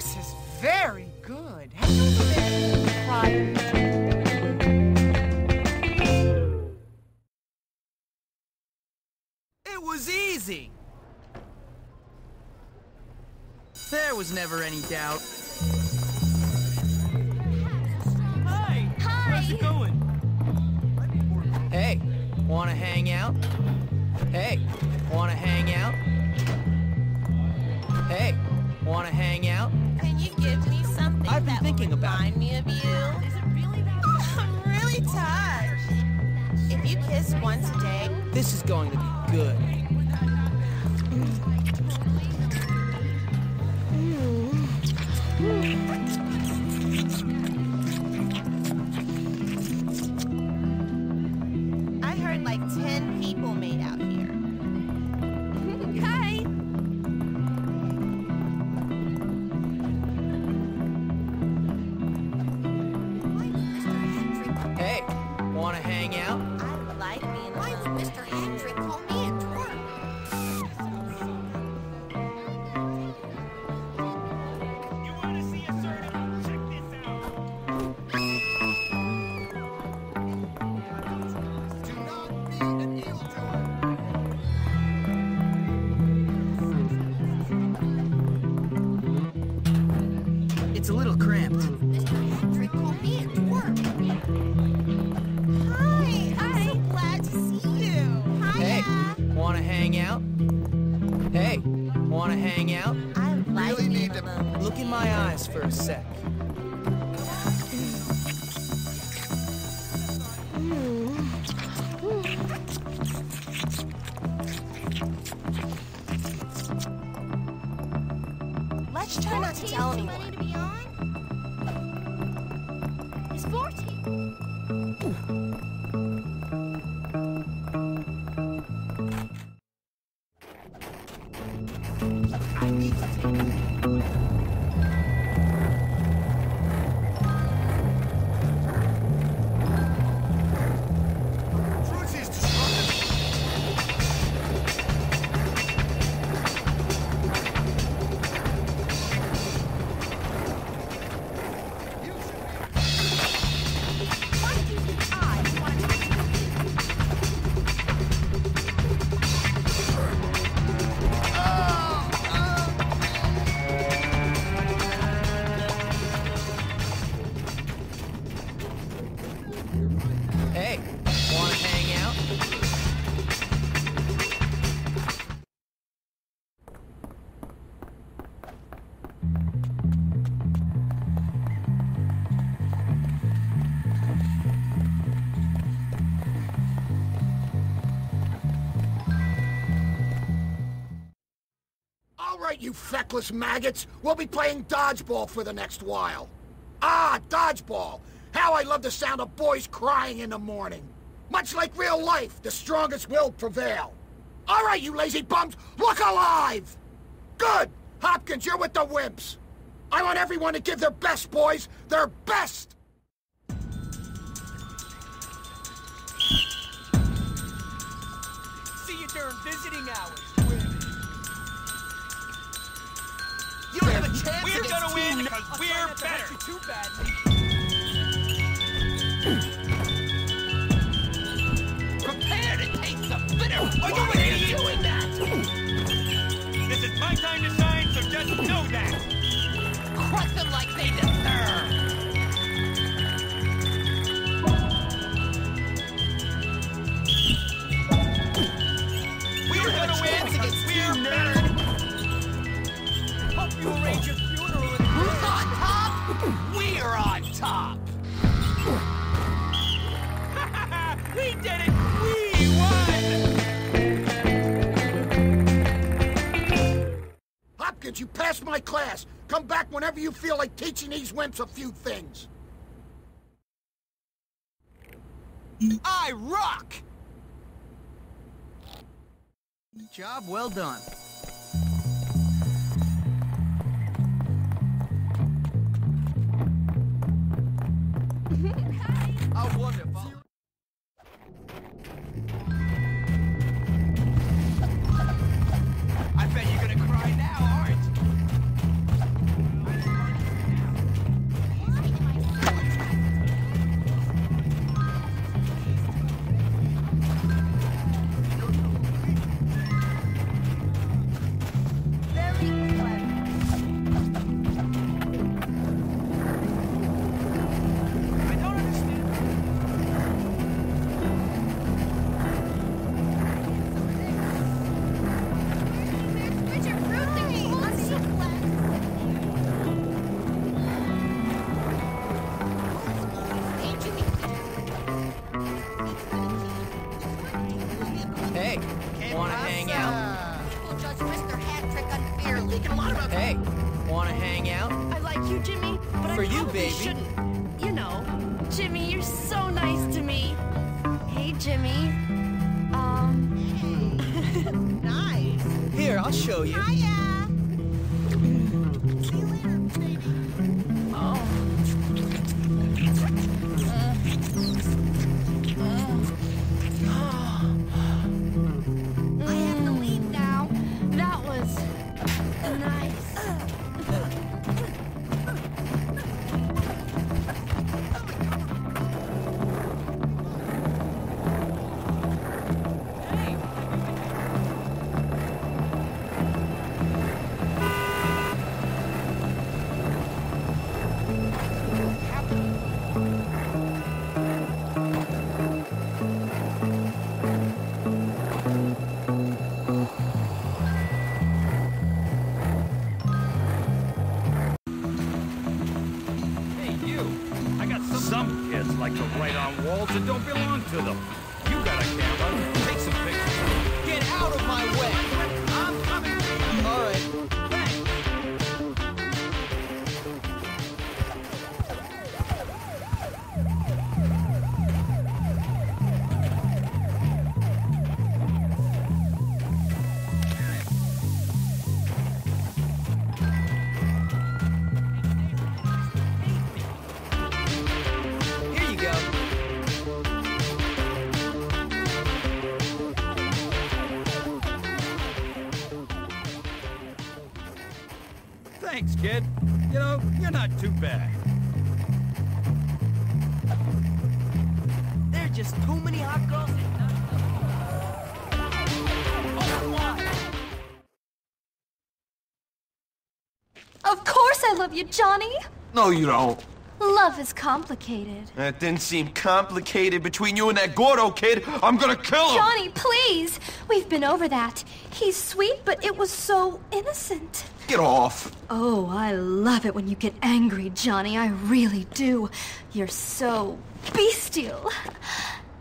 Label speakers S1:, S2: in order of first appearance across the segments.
S1: This is very good. Have you been crying?
S2: It was easy. There was never any doubt.
S3: Hi.
S4: Hi.
S3: How's it going?
S2: Hey, wanna hang out? Hey, wanna hang out? Hey, wanna hang I've been
S4: that
S2: thinking
S4: will
S2: about
S4: remind me of you? Is it really that I'm really touched. If you kiss once a day,
S2: This is going to be good. Hang out?
S4: I like being alone.
S2: Look in my eyes for a sec. Hmm.
S4: Let's try not to tell anyone.
S5: money to be on? It's 14.
S4: Why you
S6: feckless maggots. We'll be playing dodgeball for the next while. Ah, dodgeball. How I love the sound of boys crying in the morning. Much like real life, the strongest will prevail. All right, you lazy bums, look alive! Good! Hopkins, you're with the wimps. I want everyone to give their best, boys. Their best!
S3: See you during visiting hours.
S2: Chance
S3: We're gonna win because we're better.
S2: too badly.
S3: Prepare to taste the bitter. Why are you doing that? This is my time to shine, so just know that. Crush them like they deserve. Top? We're on top. we did it! We won!
S6: Hopkins, you passed my class. Come back whenever you feel like teaching these wimps a few things.
S2: I rock! Job well done. You, baby.
S4: shouldn't. You know, Jimmy, you're so nice to me. Hey, Jimmy. Um. nice.
S2: Here, I'll show you.
S4: Hiya. See you later,
S3: Thanks, kid. You know, you're not too bad.
S1: There are just too many hot girls
S7: Of course I love you, Johnny.
S8: No, you don't.
S7: Love is complicated.
S8: That didn't seem complicated between you and that Gordo kid. I'm gonna kill him.
S7: Johnny, please! We've been over that. He's sweet, but it was so innocent.
S8: Get off.
S7: Oh, I love it when you get angry, Johnny. I really do. You're so bestial.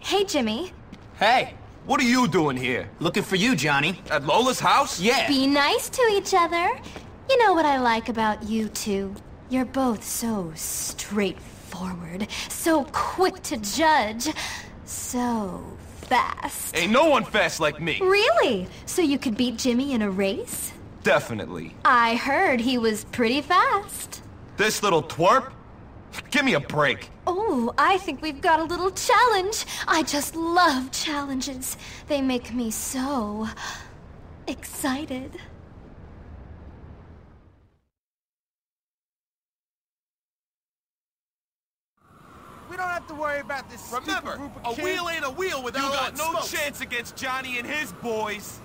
S7: Hey, Jimmy.
S2: Hey,
S8: What are you doing here?
S2: looking for you, Johnny.
S8: At Lola's house?
S2: Yeah.
S7: Be nice to each other. You know what I like about you two? You're both so straightforward, so quick to judge, so fast.
S8: Ain't no one fast like me.
S7: Really? So you could beat Jimmy in a race?
S8: Definitely.
S7: I heard he was pretty fast.
S8: This little twerp? Give me a break.
S7: Oh, I think we've got a little challenge. I just love challenges. They make me so excited.
S9: We don't have to worry about this stupid
S8: Remember,
S9: group of
S8: a wheel ain't a wheel without
S9: You
S8: you
S9: got
S8: got no
S9: smokes.
S8: chance against Johnny and his boys.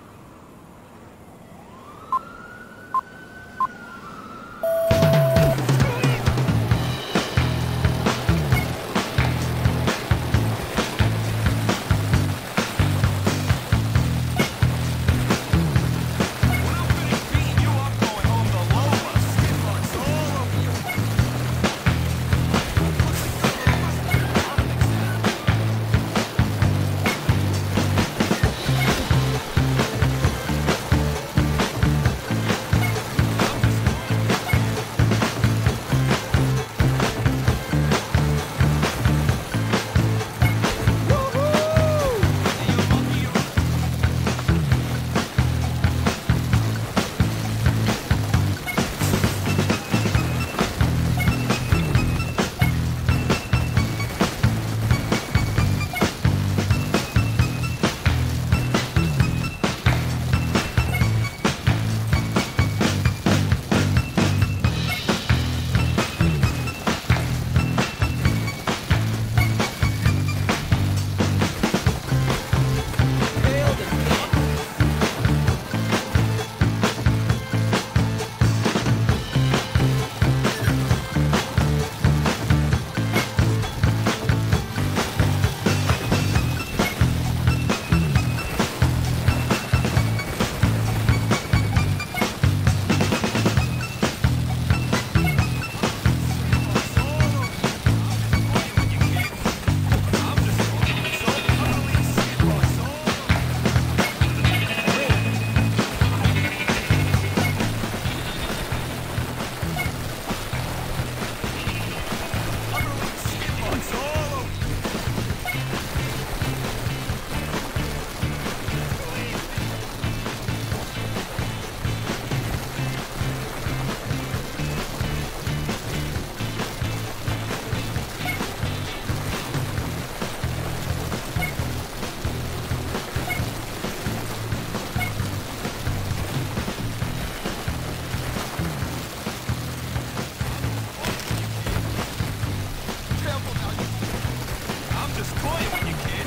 S8: Just play when you can.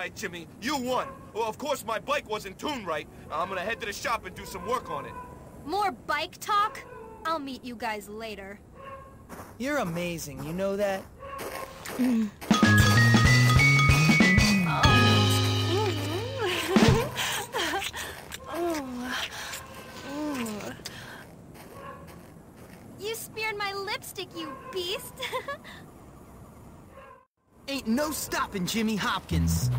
S8: Right, Jimmy, you won. Well, of course, my bike wasn't tuned right. I'm gonna head to the shop and do some work on it.
S7: More bike talk? I'll meet you guys later.
S2: You're amazing, you know that?
S7: You speared my lipstick, you beast!
S2: Ain't no stopping Jimmy Hopkins.